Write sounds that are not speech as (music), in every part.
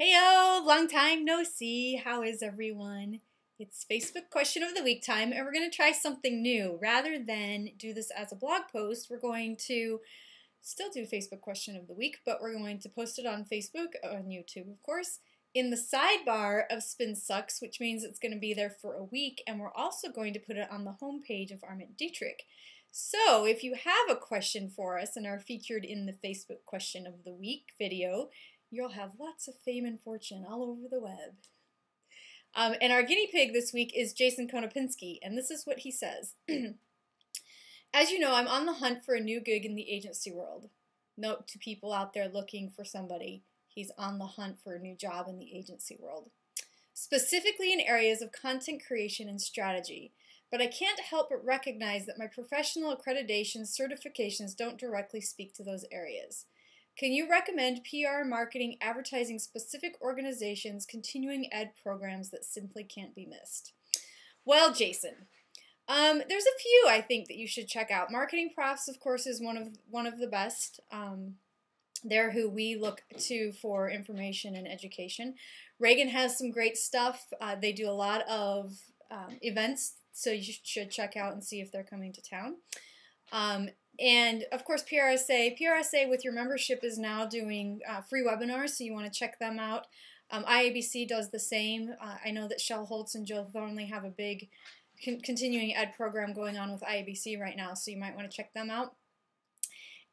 Heyo, long time no see. How is everyone? It's Facebook question of the week time, and we're going to try something new. Rather than do this as a blog post, we're going to still do Facebook question of the week, but we're going to post it on Facebook, on YouTube, of course, in the sidebar of Spin Sucks, which means it's going to be there for a week, and we're also going to put it on the homepage of Arment Dietrich. So, if you have a question for us and are featured in the Facebook question of the week video, you'll have lots of fame and fortune all over the web. Um, and our guinea pig this week is Jason Konopinski, and this is what he says. (clears throat) As you know, I'm on the hunt for a new gig in the agency world. Note to people out there looking for somebody, he's on the hunt for a new job in the agency world. Specifically in areas of content creation and strategy, but I can't help but recognize that my professional accreditation certifications don't directly speak to those areas. Can you recommend PR, marketing, advertising specific organizations, continuing ed programs that simply can't be missed? Well, Jason, um, there's a few I think that you should check out. Marketing Profs, of course, is one of one of the best. Um, they're who we look to for information and education. Ragan has some great stuff. Uh, they do a lot of um, events, so you should check out and see if they're coming to town. And of course, PRSA. PRSA with your membership is now doing uh, free webinars, so you want to check them out. Um, IABC does the same. Uh, I know that Shel Holtz and Jill Thornley have a big con continuing ed program going on with IABC right now, so you might want to check them out.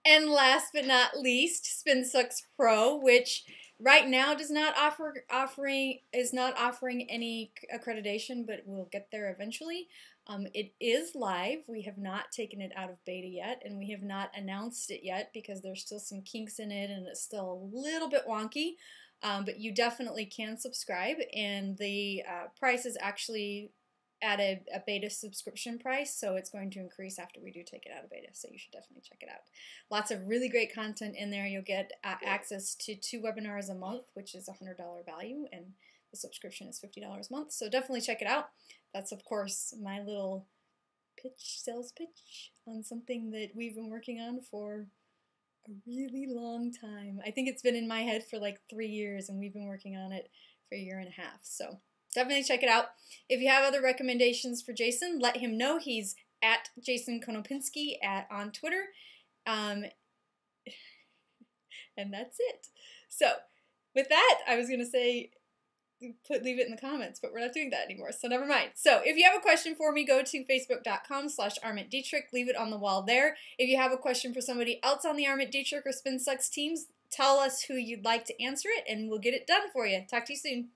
And last but not least, SpinSucks Pro, which right now does not offer offering is not offering any accreditation, but we'll get there eventually. Um, it is live. We have not taken it out of beta yet, and we have not announced it yet because there's still some kinks in it and it's still a little bit wonky. Um, but you definitely can subscribe, and the uh, price is actually at a, a, beta subscription price, so it's going to increase after we do take it out of beta. So you should definitely check it out. Lots of really great content in there. You'll get uh, access to two webinars a month, which is a $100 value, and the subscription is $50 a month. So definitely check it out. That's, of course, my little pitch, sales pitch on something that we've been working on for a really long time. I think it's been in my head for like three years, and we've been working on it for a year and a half. So definitely check it out. If you have other recommendations for Jason, let him know. He's at Jason Konopinski at on Twitter. Um, (laughs) and that's it. So with that, I was going to say put leave it in the comments, but we're not doing that anymore, so never mind. So if you have a question for me, go to facebook.com slash Dietrich, leave it on the wall there. If you have a question for somebody else on the Arment Dietrich or Spin Sucks teams, tell us who you'd like to answer it, and we'll get it done for you. Talk to you soon.